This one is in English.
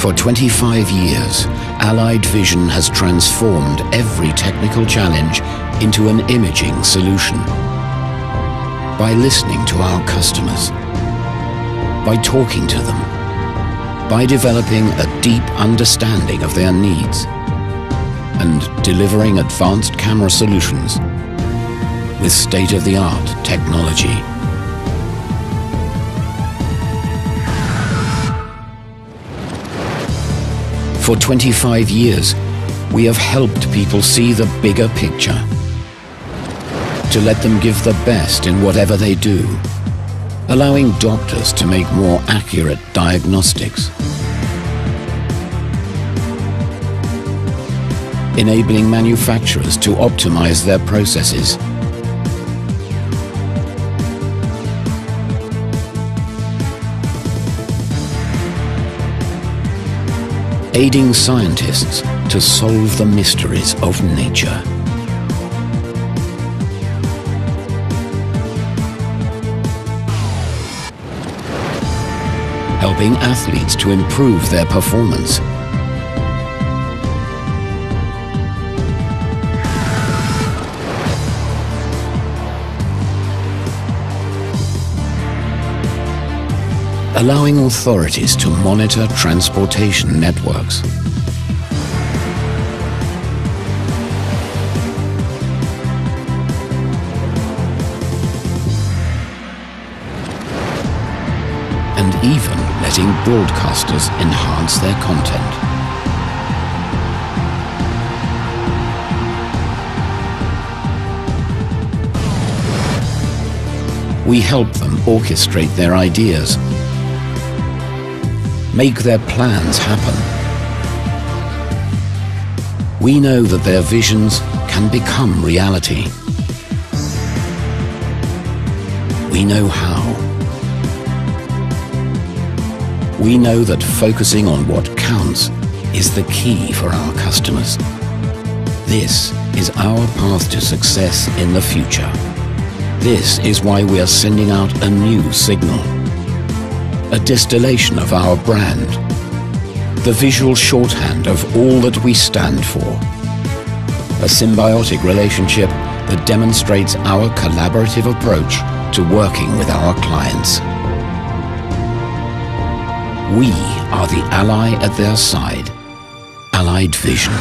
For 25 years, Allied Vision has transformed every technical challenge into an imaging solution. By listening to our customers, by talking to them, by developing a deep understanding of their needs, and delivering advanced camera solutions with state-of-the-art technology. For 25 years, we have helped people see the bigger picture. To let them give the best in whatever they do, allowing doctors to make more accurate diagnostics. Enabling manufacturers to optimize their processes aiding scientists to solve the mysteries of nature. Helping athletes to improve their performance. Allowing authorities to monitor transportation networks. And even letting broadcasters enhance their content. We help them orchestrate their ideas make their plans happen. We know that their visions can become reality. We know how. We know that focusing on what counts is the key for our customers. This is our path to success in the future. This is why we are sending out a new signal a distillation of our brand, the visual shorthand of all that we stand for, a symbiotic relationship that demonstrates our collaborative approach to working with our clients. We are the ally at their side, Allied Vision.